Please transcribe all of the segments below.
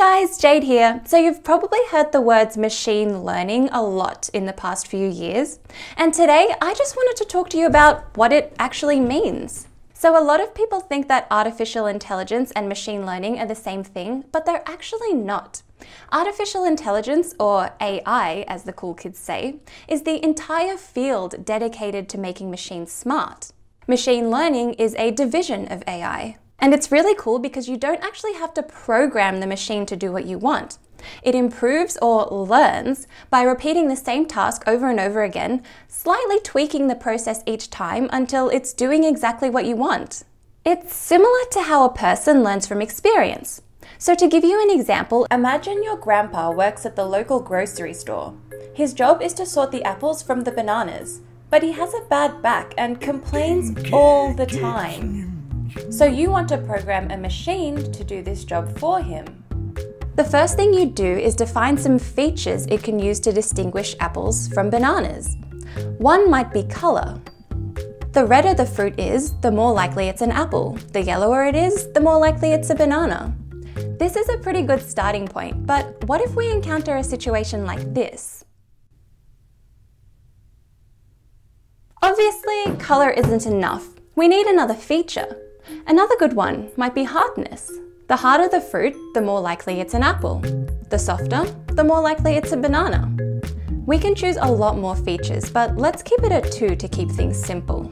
guys, Jade here. So you've probably heard the words machine learning a lot in the past few years. And today I just wanted to talk to you about what it actually means. So a lot of people think that artificial intelligence and machine learning are the same thing, but they're actually not. Artificial intelligence, or AI as the cool kids say, is the entire field dedicated to making machines smart. Machine learning is a division of AI. And it's really cool because you don't actually have to program the machine to do what you want. It improves or learns by repeating the same task over and over again, slightly tweaking the process each time until it's doing exactly what you want. It's similar to how a person learns from experience. So to give you an example, imagine your grandpa works at the local grocery store. His job is to sort the apples from the bananas, but he has a bad back and complains all the time. So you want to program a machine to do this job for him. The first thing you do is define some features it can use to distinguish apples from bananas. One might be colour. The redder the fruit is, the more likely it's an apple. The yellower it is, the more likely it's a banana. This is a pretty good starting point, but what if we encounter a situation like this? Obviously, colour isn't enough. We need another feature. Another good one might be hardness. The harder the fruit, the more likely it's an apple. The softer, the more likely it's a banana. We can choose a lot more features, but let's keep it at two to keep things simple.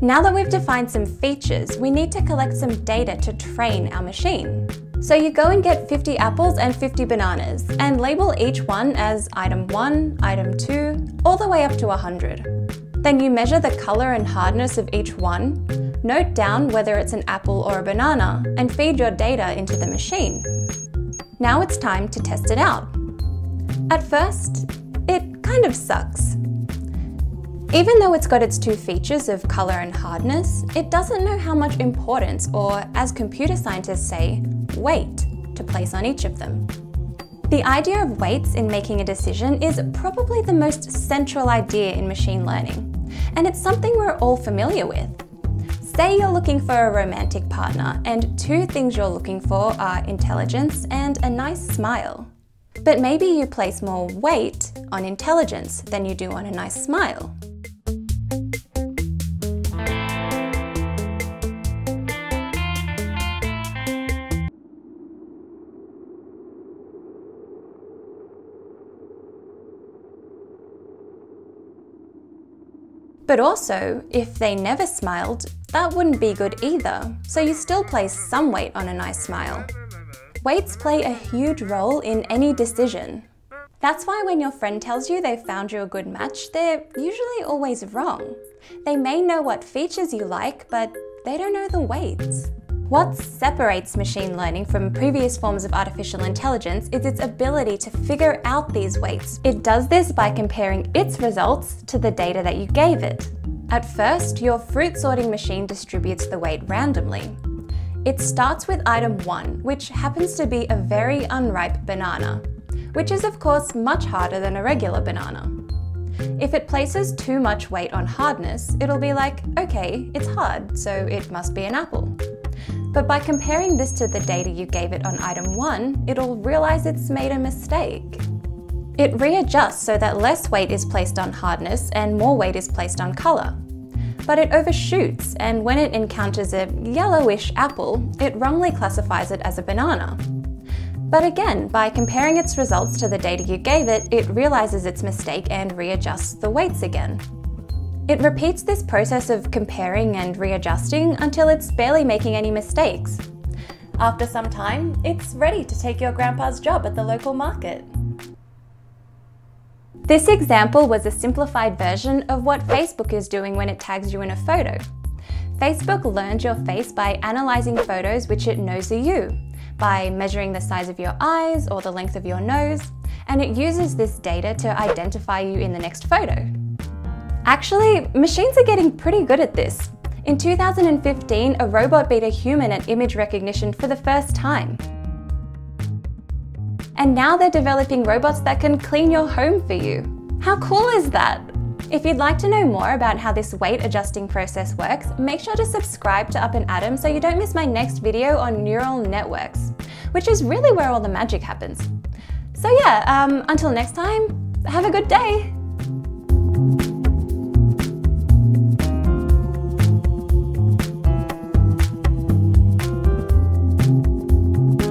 Now that we've defined some features, we need to collect some data to train our machine. So you go and get 50 apples and 50 bananas and label each one as item 1, item 2, all the way up to 100. Then you measure the colour and hardness of each one Note down mm. whether it's an apple or a banana and feed your data into the machine. Now it's time to test it out. At first, it kind of sucks. Even though it's got its two features of colour and hardness, it doesn't know how much importance, or as computer scientists say, weight, to place on each of them. The idea of weights in making a decision is probably the most central idea in machine learning, and it's something we're all familiar with. Say you're looking for a romantic partner, and two things you're looking for are intelligence and a nice smile. But maybe you place more weight on intelligence than you do on a nice smile. But also, if they never smiled, that wouldn't be good either, so you still place some weight on a nice smile. Weights play a huge role in any decision. That's why when your friend tells you they've found you a good match, they're usually always wrong. They may know what features you like, but they don't know the weights. What separates machine learning from previous forms of artificial intelligence is its ability to figure out these weights. It does this by comparing its results to the data that you gave it. At first, your fruit sorting machine distributes the weight randomly. It starts with item 1, which happens to be a very unripe banana, which is of course much harder than a regular banana. If it places too much weight on hardness, it'll be like, okay, it's hard, so it must be an apple. But by comparing this to the data you gave it on item 1, it'll realise it's made a mistake. It readjusts so that less weight is placed on hardness and more weight is placed on colour. But it overshoots, and when it encounters a yellowish apple, it wrongly classifies it as a banana. But again, by comparing its results to the data you gave it, it realises its mistake and readjusts the weights again. It repeats this process of comparing and readjusting until it's barely making any mistakes. After some time, it's ready to take your grandpa's job at the local market. This example was a simplified version of what Facebook is doing when it tags you in a photo. Facebook learns your face by analysing photos which it knows are you, by measuring the size of your eyes or the length of your nose, and it uses this data to identify you in the next photo. Actually, machines are getting pretty good at this. In 2015, a robot beat a human at image recognition for the first time. And now they're developing robots that can clean your home for you. How cool is that? If you'd like to know more about how this weight adjusting process works, make sure to subscribe to Up and Atom so you don't miss my next video on neural networks. which is really where all the magic happens. So yeah, um, until next time, have a good day.